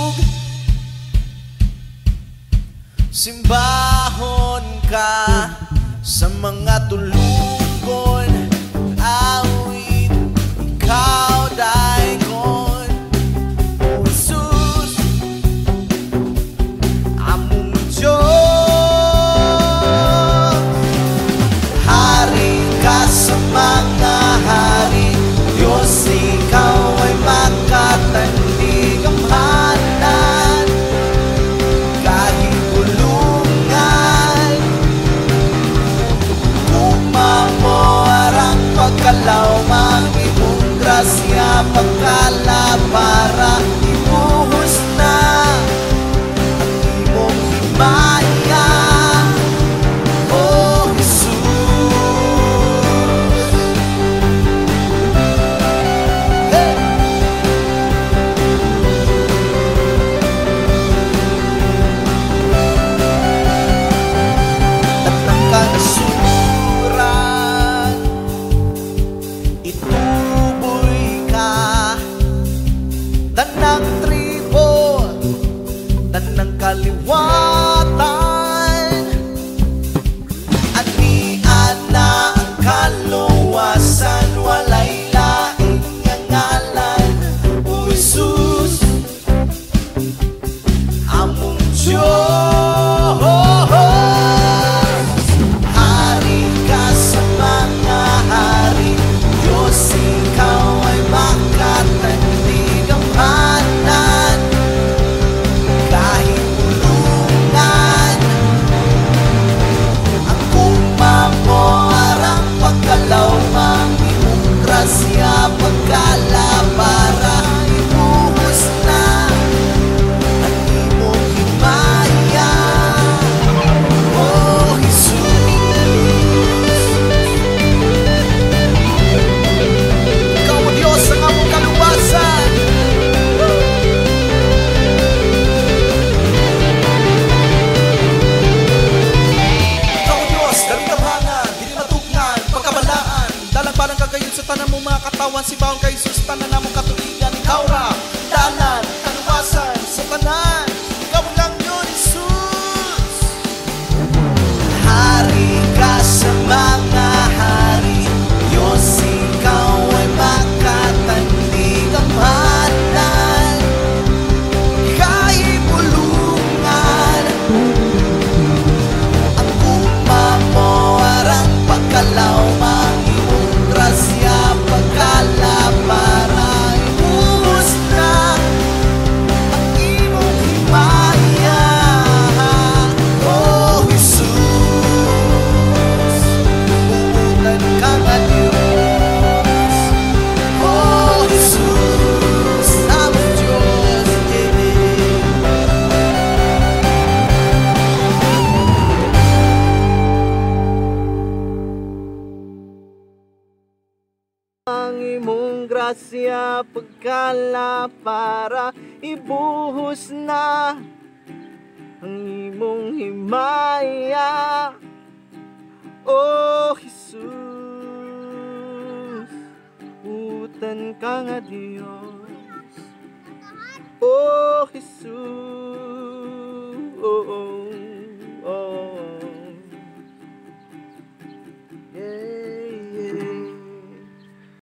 ilog Simbahon ka sa mga tulog. tanang tribo, tanang kaliwa. Larawan si Baon kay Jesus, tanan na mong katuigan, ikaw ra! ang imong grasya pagkala para ibuhos na ang imong himaya O oh, Jesus utan ka nga Dios O oh, Jesus oh, oh.